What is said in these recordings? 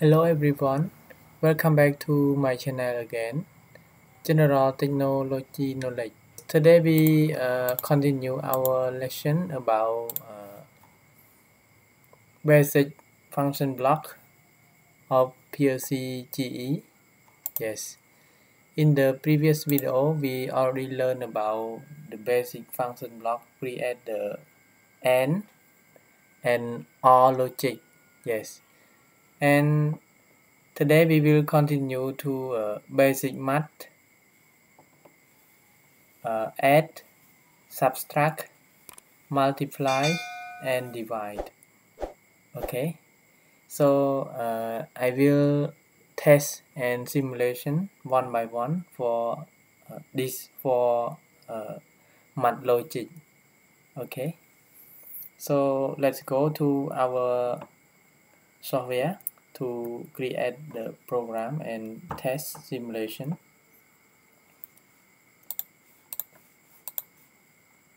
Hello everyone, welcome back to my channel again, General Technology Knowledge. Today we uh, continue our lesson about uh, basic function block of PLC GE. Yes, in the previous video we already learned about the basic function block create the AND and OR logic. Yes and today we will continue to uh, basic math uh, add subtract multiply and divide. Okay? So uh, I will test and simulation one by one for uh, this for uh, math logic. Okay? So let's go to our software to create the program and test simulation.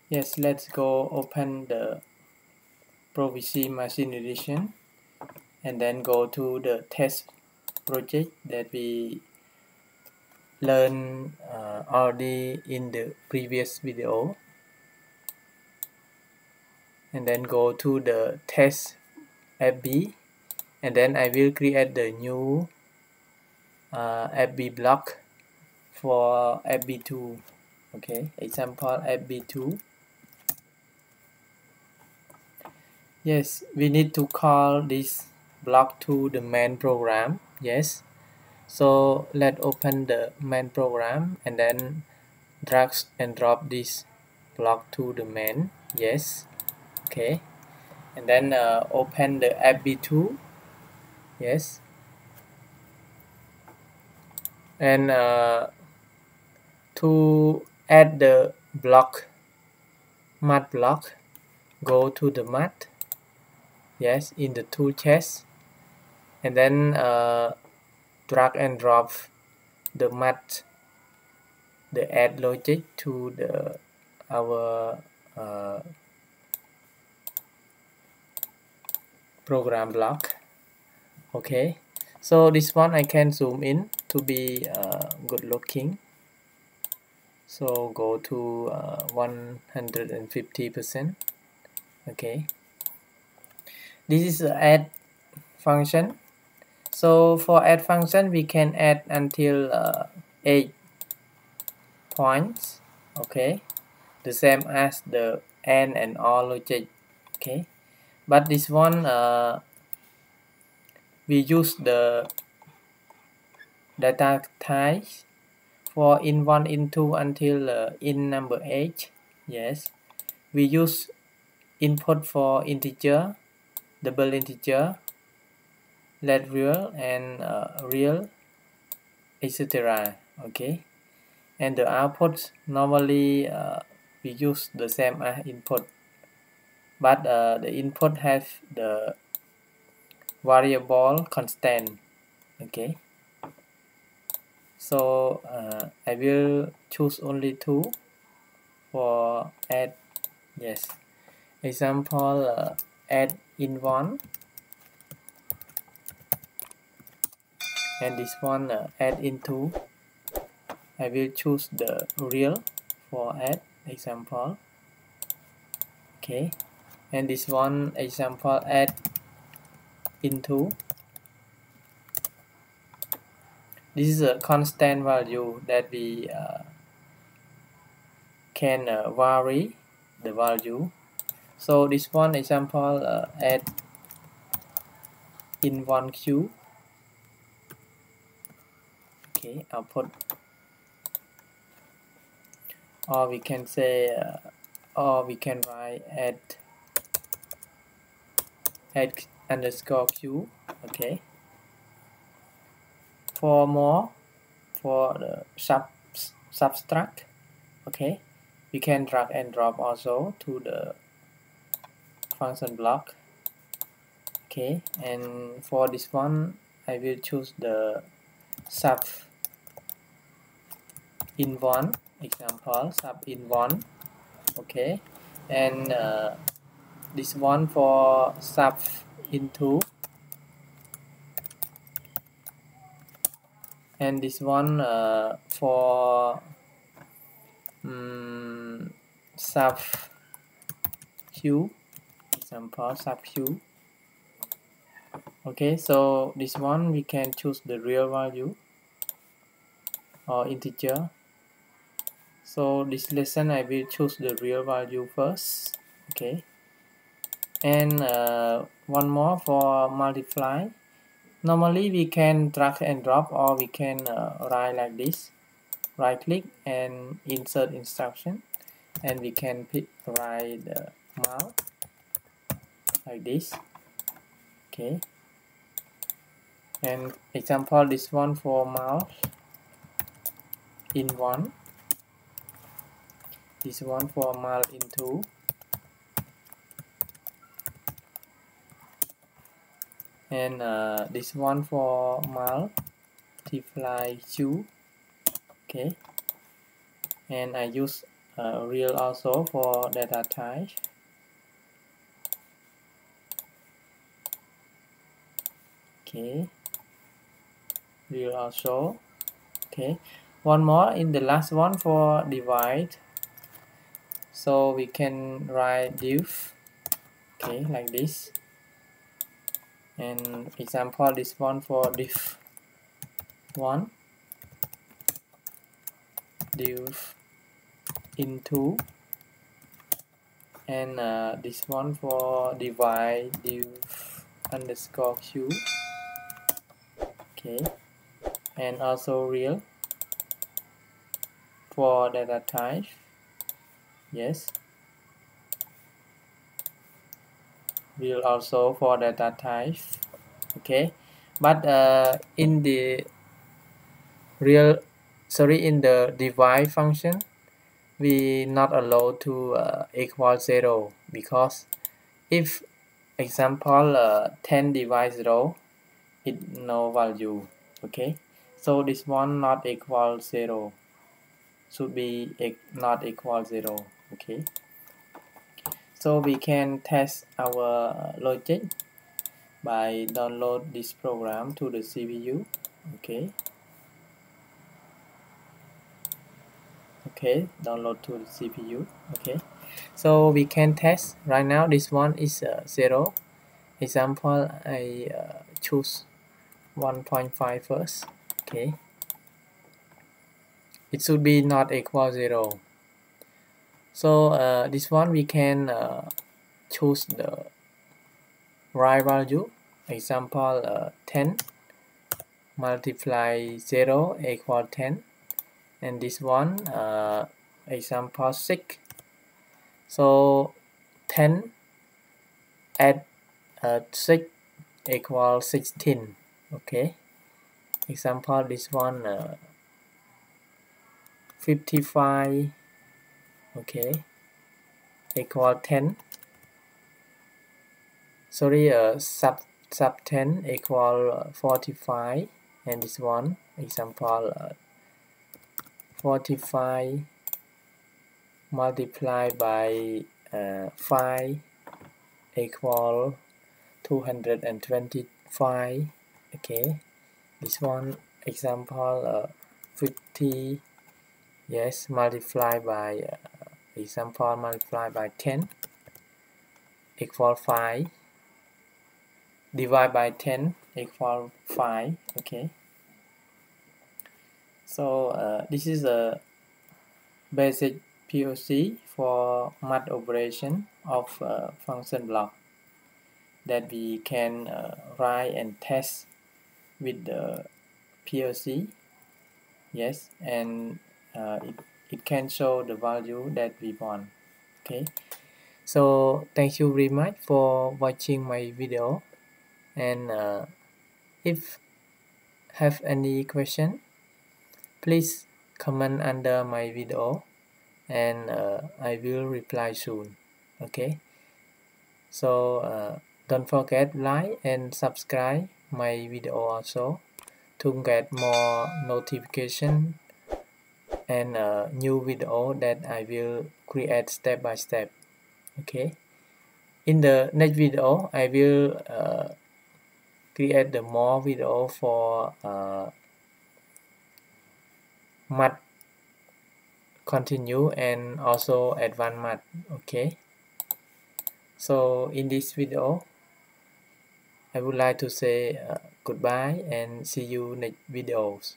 Yes, let's go open the Proficy Machine Edition and then go to the test project that we learned uh, already in the previous video and then go to the test FB and then I will create the new uh, FB block for FB2 okay example FB2 yes we need to call this block to the main program. Yes. So let's open the main program and then drag and drop this block to the main. Yes. Okay. And then uh, open the FB2 yes. And uh, to add the block math block go to the math yes in the tool chest. And then uh, drag and drop the math the add logic to the our uh, program block okay. So this one I can zoom in to be uh, good looking. So go to uh, 150 percent. Okay. This is add function. So for add function we can add until uh, 8 points. Okay. The same as the AND and OR logic okay. But this one uh, we use the data type for in 1 in 2 until uh, in number 8 yes. We use input for integer double integer let real and uh, real etc okay. And the output normally uh, we use the same as input. But uh, the input has the variable constant okay? So uh, I will choose only two for add yes. Example uh, add in one. And this one uh, add into I will choose the real for add example. Okay. And this one example add into. This is a constant value that we uh, can uh, vary the value. So this one example uh, add in one queue okay output. Or we can say uh, or we can write add add underscore q. Okay. For more for the sub subtract okay we can drag and drop also to the function block. Okay and for this one I will choose the sub in one example sub in one okay and uh, this one for sub into. And this one uh, for um, sub hue example sub hue okay so this one we can choose the real value or integer. So this lesson I will choose the real value first. Okay and uh, one more for multiply. Normally we can drag and drop or we can uh, write like this. Right click and insert instruction. And we can pick write the mouse like this. Okay. And example this one for mouse in one. This one for mal in two and uh, this one for multiply two. Okay. And I use uh, real also for data type. Okay. Real also. Okay. One more in the last one for divide. So we can write div. Okay like this and example this one for div 1 div into. And uh, this one for divide div underscore q. Okay. And also real. For data type. Yes will also for data type okay? But uh, in the real sorry in the divide function we not allowed to uh, equal 0 because if example uh, 10 divide 0 it no value okay? So this one not equal 0 should be not equal 0 okay so we can test our logic by download this program to the CPU okay. Okay download to the CPU okay. So we can test right now. This one is uh, 0 example I uh, choose 1.5 first. Okay. It should be not equal 0 so uh, this one we can uh, choose the right value example uh, 10 multiply 0 equal 10 and this one uh, example 6 so 10 add uh, 6 equal 16 okay. Example this one uh, 55 okay. Equal 10 sorry uh, sub sub 10 equal 45 and this one example uh, 45 multiplied by uh, 5 equal 225 okay. This one example uh, 50 yes multiply by uh, example multiply by 10 equal 5 divide by 10 equal 5 okay. So uh, this is a basic PLC for math operation of uh, function block that we can uh, write and test with the PLC yes and uh, it, it can show the value that we want okay? So thank you very much for watching my video. And uh, if have any question please comment under my video. And uh, I will reply soon okay? So uh, don't forget like and subscribe my video also to get more notification and a new video that I will create step by step. Okay? In the next video I will uh, create the more video for uh, math continue and also advanced math. Okay? So in this video I would like to say uh, goodbye and see you next videos